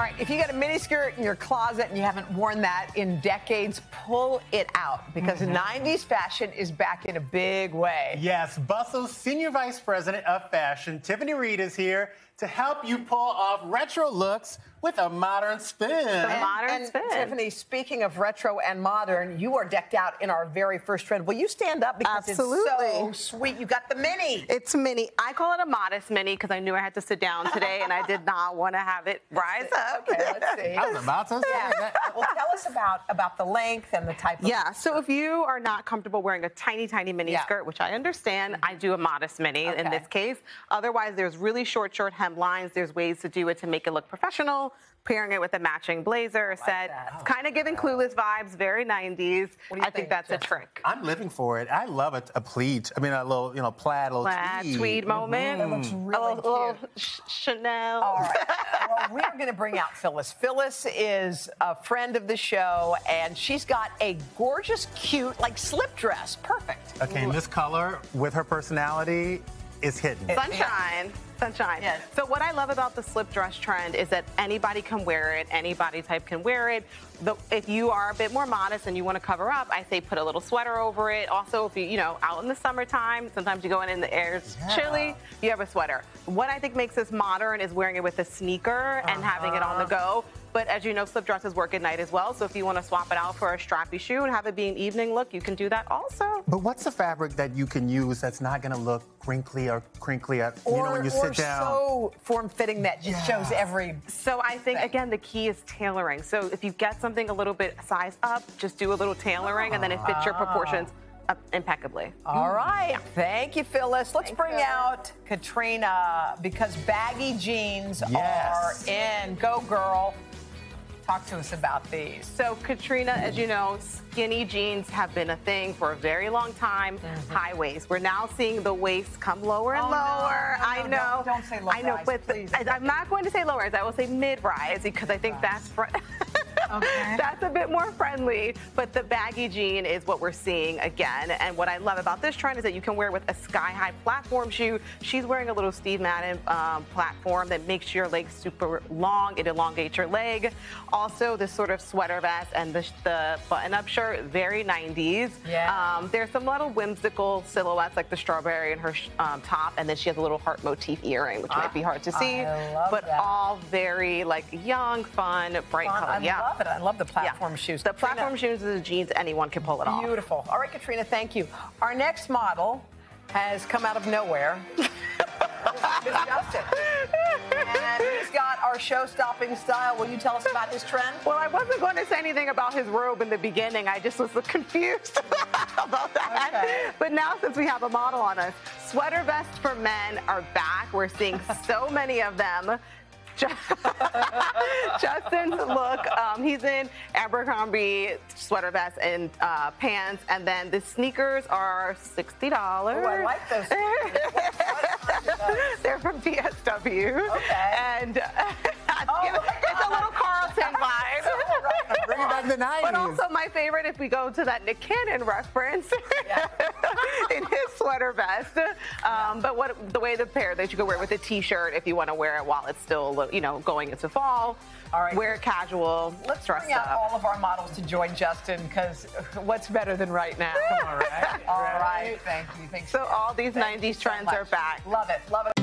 All right, if you got a mini skirt in your closet and you haven't worn that in decades, pull it out because Mm-hmm. 90s fashion is back in a big way. Yes, Bustle's Senior Vice President of Fashion, Tiffany Reid, is here to help you pull off retro looks with a modern spin. And- modern and spin. Tiffany, speaking of retro and modern, you are decked out in our very first trend. Will you stand up because it's so sweet? You got the mini. It's mini. I call it a modest mini because I knew I had to sit down today and I did not want to have it rise up. Okay, let's see. I was about to say Yeah. that. Well, tell us about about the length and the type of. Yeah, so if you are not comfortable wearing a tiny, tiny mini Yeah. skirt, which I understand, I do a modest mini in Okay. this case. Otherwise, there's really short, short hem lines. There's ways to do it to make it look professional, pairing it with a matching blazer or set. that. It's kind of oh, giving clueless vibes, very 90s. What do you I think think, that's Jess? a trick. I'm living for it. I love a, a pleat. I mean, a little, you know, plaid, a little Plaid tweed. tweed mm-hmm. moment. That looks a really little, little cute. sh- Chanel. All right. Well, we're going to bring out Phyllis. Phyllis is a friend of the show, and she's got a gorgeous, cute, like slip dress. Perfect. Okay, and this color with her personality is hidden. Sunshine. Sunshine. Yes. So what I love about the slip dress trend is that anybody can wear it, any body type can wear it. The, if you are a bit more modest and you want to cover up, I say put a little sweater over it. Also, if you, you know, out in the summertime, sometimes you go in and the air's Yeah. chilly, you have a sweater. What I think makes this modern is wearing it with a sneaker and having it on the uh-huh. go. But as you know, slip dresses work at night as well. So if you want to swap it out for a strappy shoe and have it be an evening look, you can do that also. But what's the fabric that you can use that's not going to look wrinkly or crinkly, at, you know, when you or sit down? so form-fitting that it shows every. So I think Thing. again the key is tailoring. So if you get something a little bit size up, just do a little tailoring and then it fits your ah. proportions up impeccably. All right. Mm. Thank you, Phyllis. Let's Thank bring you. out Katrina because baggy jeans Yes. are in. Go, girl. Talk to us about these. So Katrina, as you know, skinny jeans have been a thing for a very long time. Mm-hmm. High waist. We're now seeing the waist come lower and. Oh, lower. no, I no, know. don't- don't say low I know, rise, but please. I- I'm not going to say low rise. I will say mid rise because I think that's fr- Okay. that's a bit more friendly. But the baggy jean is what we're seeing again. And what I love about this trend is that you can wear it with a sky high platform shoe. She's wearing a little Steve Madden um, platform that makes your legs super long. It elongates your leg. Also, this sort of sweater vest and the, the button up shirt, very 90s. Yeah. Um, there's some little whimsical silhouettes like the strawberry in her um, top, and then she has a little heart motif earring, which might be hard to see. I love but that. all very like young, fun, bright Fun. color. I yeah. Love. I love the Yeah. platform shoes. The Katrina, platform shoes is the jeans anyone can pull it off. Beautiful. All right, Katrina, thank you. Our next model has come out of nowhere. It's Justin. And he's got our show-stopping style. Will you tell us about his trend? Well, I wasn't going to say anything about his robe in the beginning. I just was confused about that. Okay. But now, since we have a model on us, sweater vests for men are back. We're seeing so many of them. Ju- Justin's look, um, he's in Abercrombie sweater vest and uh, pants, and then the sneakers are $60. Oh, I like those. They're from DSW. Okay. And uh, Oh, it's a little Carlton vibe. Bring back the 90s. But also my favorite, if we go to that Nick Cannon reference, Yeah. Sweater vest. Um, but what the way the pair that you could wear with a t-shirt if you want to wear it while it's still, you know, going into fall. All right. Wear it casual. Let's dress bring out up. all of our models to join Justin because what's better than right now? All right. All right. Thank you. Thanks. So all these Thank you 90s so trends are back. Love it. Love it.